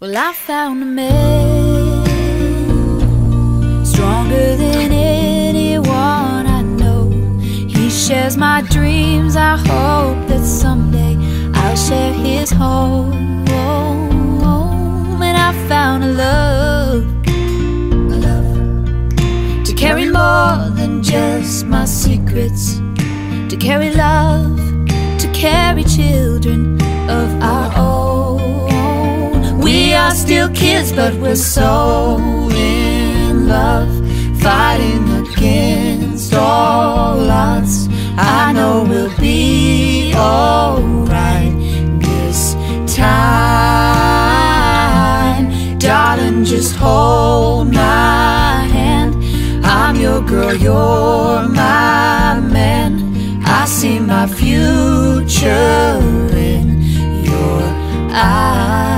Well, I found a man stronger than anyone I know. He shares my dreams. I hope that someday I'll share his home. And I found a love, a love to carry more than just my secrets, to carry love, to carry children of our own. Are still kids, but we're so in love, fighting against all odds. I know we'll be alright this time. Darling, just hold my hand. I'm your girl, you're my man. I see my future in your eyes,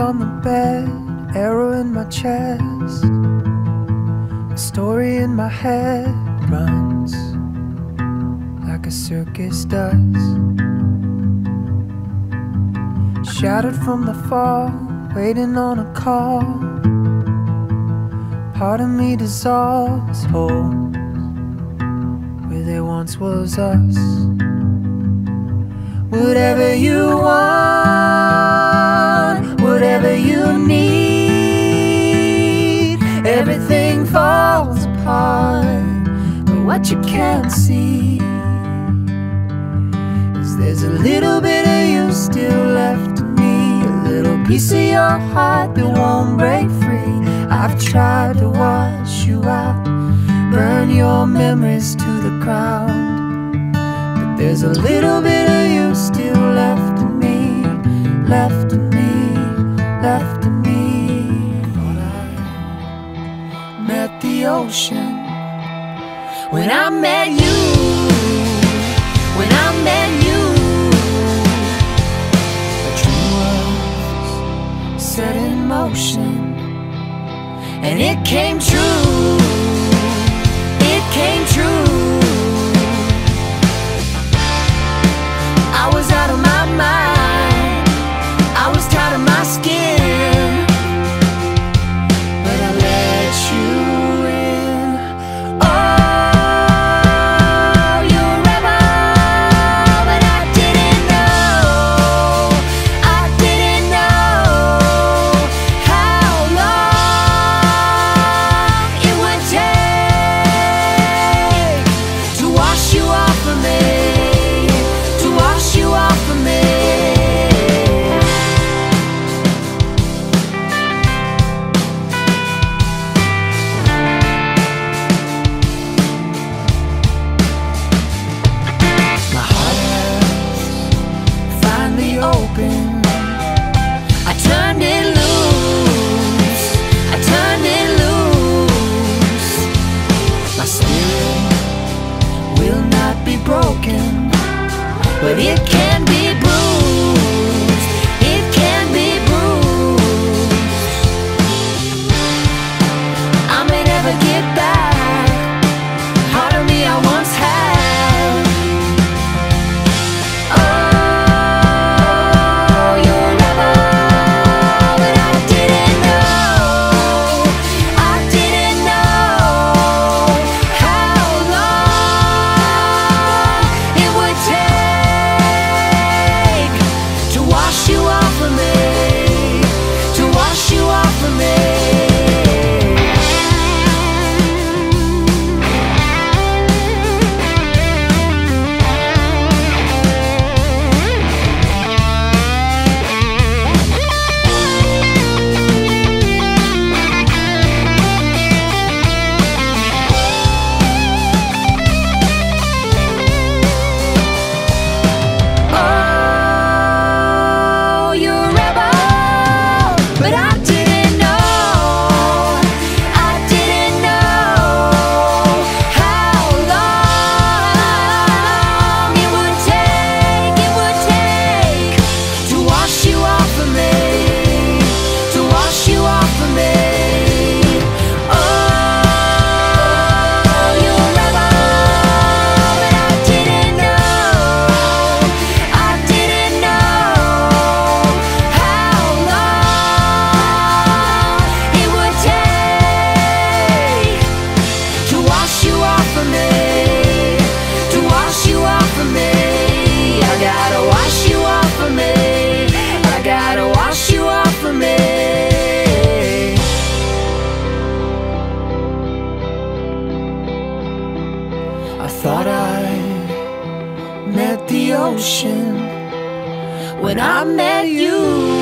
on the bed, arrow in my chest. A story in my head runs like a circus does. Shattered from the fall, waiting on a call. Part of me dissolves whole where there once was us. Whatever you want, you can't see is there's a little bit of you still left in me, a little piece of your heart that won't break free. I've tried to wash you out, burn your memories to the ground. But there's a little bit of you still left in me, left in me, left in me. Thought I met the ocean when I met you, when I met you.